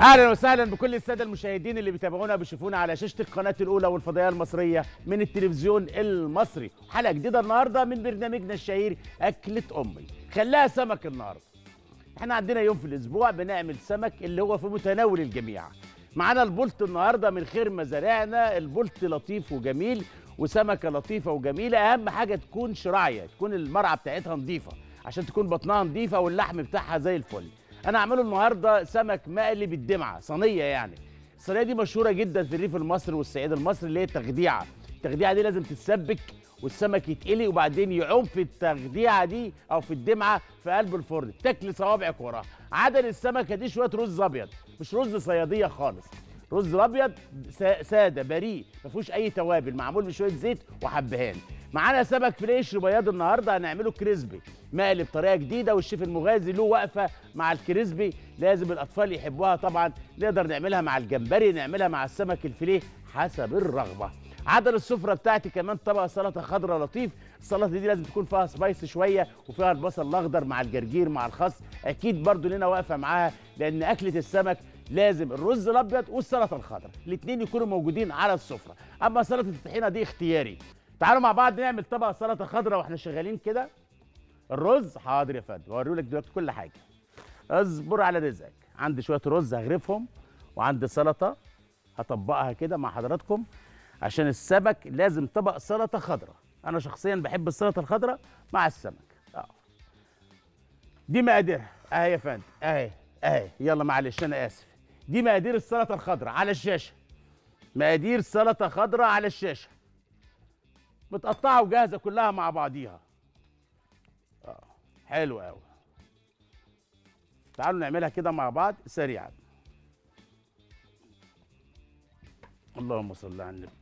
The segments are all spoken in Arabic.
أهلا وسهلا بكل السادة المشاهدين اللي بيتابعونا بيشوفونا على شاشة القناة الأولى والفضائية المصرية من التلفزيون المصري. حلقة جديدة النهارده من برنامجنا الشهير أكلة أمي. خلاها سمك النهارده. إحنا عندنا يوم في الأسبوع بنعمل سمك اللي هو في متناول الجميع. معانا البلط النهارده من خير مزارعنا البلط لطيف وجميل وسمكة لطيفة وجميلة. أهم حاجة تكون شراعية تكون المرعى بتاعتها نظيفة عشان تكون بطنها نظيفة واللحم بتاعها زي الفل. أنا هعمله النهارده سمك مقلي بالدمعه صينيه يعني. الصينيه دي مشهوره جدا في الريف المصري والصعيد المصري اللي هي التخديعه. التخديعه دي لازم تتسبك والسمك يتقلي وبعدين يعوم في التخديعه دي أو في الدمعه في قلب الفرن. تاكل صوابعك وراها. عدل السمكه دي شوية رز ابيض مش رز صياديه خالص. رز ابيض سا- ساده بريء ما فيهوش اي توابل معمول بشويه زيت وحبهان. معانا سمك fresh بياض النهارده هنعمله crispy. مقلي بطريقه جديدة والشيف المغازي له وقفة مع ال crispy. لازم الأطفال يحبوها طبعا. نقدر نعملها مع الجمبري نعملها مع السمك الفيليه حسب الرغبة. عدل السفرة بتاعتي كمان طبق سلطة خضراء لطيف. السلطة دي لازم تكون فيها spice شوية وفيها البصل الأخضر مع الجرجير مع الخس. أكيد برضو لنا وقفة معاها لأن أكلة السمك لازم الرز الأبيض والسلطة الخضراء. الاثنين يكونوا موجودين على السفرة. أما سلطة الطحينة دي اختياري. تعالوا مع بعض نعمل طبق سلطة خضراء وإحنا شغالين كده. الرز حاضر يا فندم هوريلك دلوقتي كل حاجة. اصبر على رزقك. عندي شوية رز هغرفهم وعندي سلطة هطبقها كده مع حضراتكم. عشان السمك لازم طبق سلطة خضراء. أنا شخصيا بحب السلطة الخضراء مع السمك. أه. دي مقاديرها أهي يا فندم. أهي. أهي. يلا معلش أنا آسف. دي مقادير السلطة الخضراء على الشاشة. مقادير سلطة خضراء على الشاشة. متقطعة وجاهزة كلها مع بعضيها. حلو قوي تعالوا نعملها كده مع بعض سريعا. اللهم صل على النبي.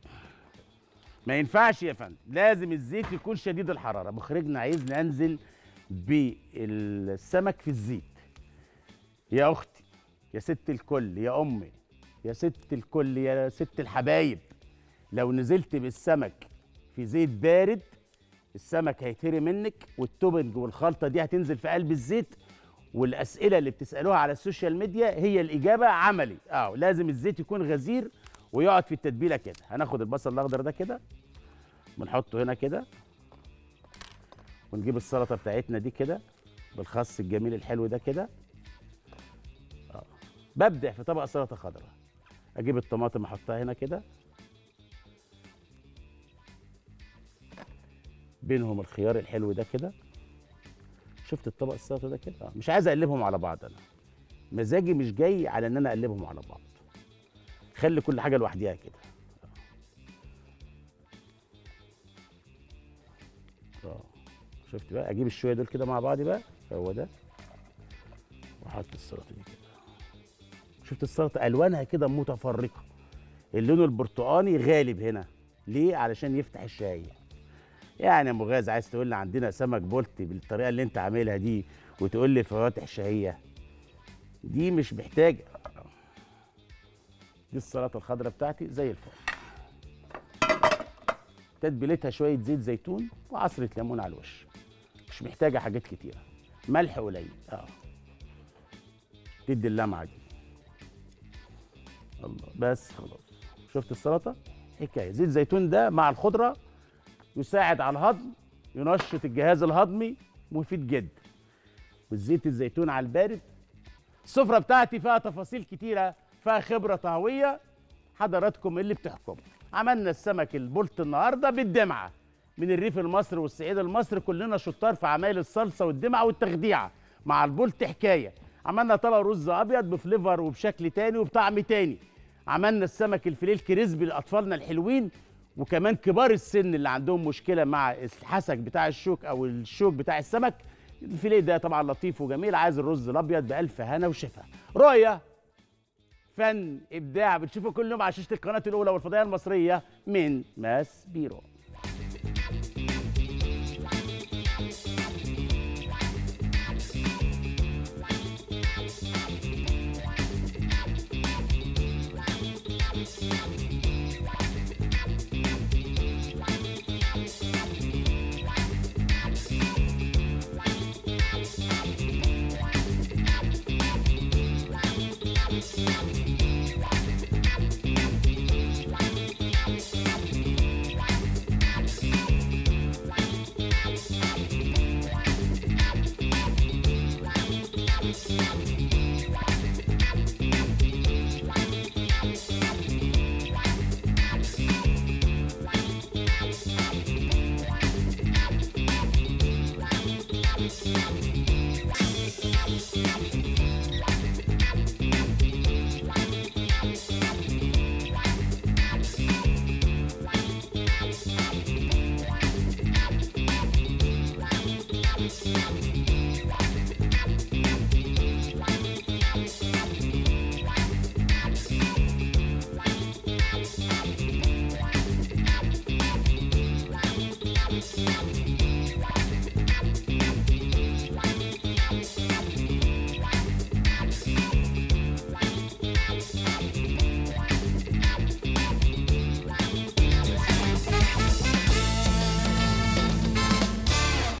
ما ينفعش يا فندم لازم الزيت يكون شديد الحرارة. مخرجنا عايزني انزل بالسمك في الزيت. يا أختي يا ست الكل يا أمي يا ست الكل يا ست الحبايب. لو نزلت بالسمك في زيت بارد السمك هيتهري منك وال topping والخلطة دي هتنزل في قلب الزيت والأسئلة اللي بتسألوها على ال social media هي الإجابة عملي. آه لازم الزيت يكون غزير ويقعد في التتبيلة كده. هناخد البصل الأخضر ده كده بنحطه هنا كده ونجيب السلطة بتاعتنا دي كده بالخس الجميل الحلو ده كده. آه ببدع في طبق سلطة خضراء. أجيب الطماطم أحطها هنا كده بينهم الخيار الحلو ده كده. شفت الطبق السلطة ده كده؟ آه، مش عايز أقلبهم على بعض أنا. مزاجي مش جاي على إن أنا أقلبهم على بعض. خلي كل حاجة لوحديها كده. آه. شفت بقى؟ أجيب الشوية دول كده مع بعض بقى. هو ده. وأحط السلطة دي كده. شفت السلطة؟ ألوانها كده متفرقة. اللون البرتقاني غالب هنا. ليه؟ علشان يفتح الشهيه يعني يا مغاز عايز تقول لي عندنا سمك بولتي بالطريقة اللي أنت عاملها دي وتقول لي فواتح شهيه دي مش محتاجه دي السلطة الخضراء بتاعتي زي الفل. تتبيلتها شوية زيت زيتون وعصرة ليمون على الوش. مش محتاجة حاجات كتيرة. ملح قليل. آه. تدي اللمعة دي. الله بس خلاص. شفت السلطة؟ حكاية. زيت زيتون ده مع الخضرة يساعد على الهضم ينشط الجهاز الهضمي مفيد جدا. والزيت الزيتون على البارد. السفرة بتاعتي فيها تفاصيل كتيرة فيها خبرة طهوية حضراتكم اللي بتحكم. عملنا السمك البلطي النهارده بالدمعة. من الريف المصري والصعيد المصري كلنا شطار في عمايل الصلصة والدمعة والتخديعة. مع البلطي حكاية. عملنا طبق رز أبيض ب flavor وبشكل تاني وبطعم تاني. عملنا السمك الفيليه ال crispy لأطفالنا الحلوين وكمان كبار السن اللي عندهم مشكلة مع الحسك بتاع الشوك أو الشوك بتاع السمك. الفيليه ده طبعا لطيف وجميل عايز الرز الأبيض بألف هنا وشفا. رؤية فن إبداع بتشوفوا كل يوم على شاشة القناة الأولى والفضائية المصرية من ماس بيرو.